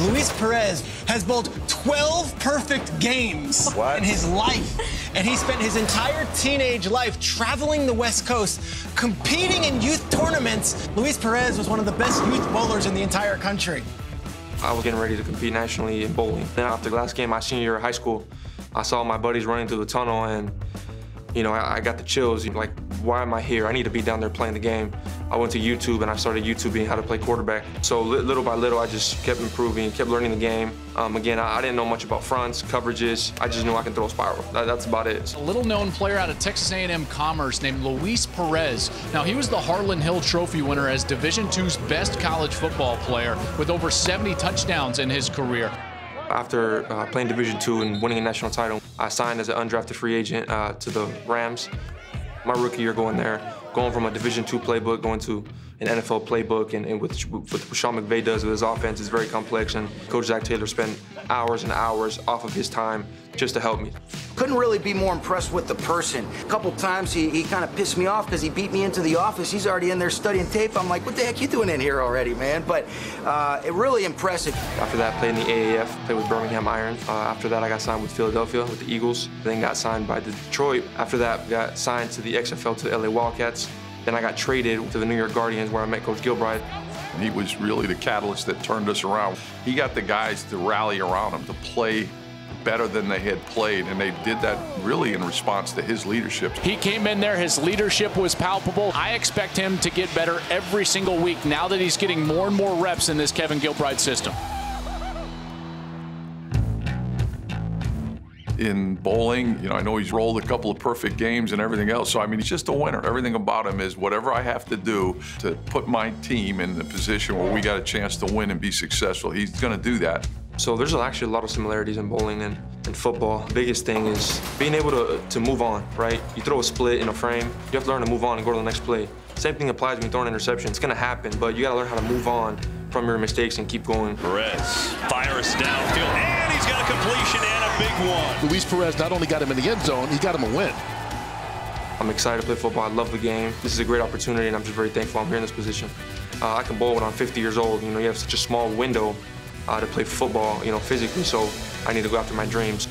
Luis Perez has bowled 12 perfect games What? in his life. And he spent his entire teenage life traveling the West Coast, competing in youth tournaments. Luis Perez was one of the best youth bowlers in the entire country. I was getting ready to compete nationally in bowling. Then after the last game, my senior year of high school, I saw my buddies running through the tunnel and, you know, I, I got the chills. Like, why am I here? I need to be down there playing the game. I went to YouTube and I started YouTubing how to play quarterback. So li little by little, I just kept improving, kept learning the game. Um, again, I, I, didn't know much about fronts, coverages. I just knew I can throw a spiral. That, that's about it. A little-known player out of Texas A&M Commerce named Luis Perez. Now, he was the Harlan Hill Trophy winner as Division II's best college football player with over 70 touchdowns in his career. After uh, playing Division II and winning a national title, I signed as an undrafted free agent uh, to the Rams. My rookie year going there, going from a Division II playbook going to an NFL playbook, and, and with, what Sean McVay does with his offense is very complex, and Coach Zac Taylor spent hours and hours off of his time just to help me. Couldn't really be more impressed with the person. A couple times he, he kind of pissed me off because he beat me into the office. He's already in there studying tape. I'm like, what the heck you doing in here already, man? But uh, it really impressive. After that, played in the AAF, played with Birmingham Iron. Uh, after that, I got signed with Philadelphia with the Eagles. Then got signed by the Detroit. After that, got signed to the XFL to the LA Wildcats. Then I got traded to the New York Guardians where I met Coach Gilbride. He was really the catalyst that turned us around. He got the guys to rally around him, to play better than they had played, and they did that really in response to his leadership. He came in there, his leadership was palpable. I expect him to get better every single week now that he's getting more and more reps in this Kevin Gilbride system. In bowling. You know, I know he's rolled a couple of perfect games and everything else. So, I mean, he's just a winner. Everything about him is whatever I have to do to put my team in the position where we got a chance to win and be successful, he's going to do that. So there's actually a lot of similarities in bowling and, and football. The biggest thing is being able to, to move on, right? You throw a split in a frame, you have to learn to move on and go to the next play. Same thing applies when you throw an interception. It's gonna happen, but you gotta learn how to move on from your mistakes and keep going. Perez fires downfield, and he's got a completion and a big one. Luis Perez not only got him in the end zone, he got him a win. I'm excited to play football. I love the game. This is a great opportunity, and I'm just very thankful I'm here in this position. Uh, I can bowl when I'm 50 years old. You know, you have such a small window uh, to play football, you know, physically, so I need to go after my dreams.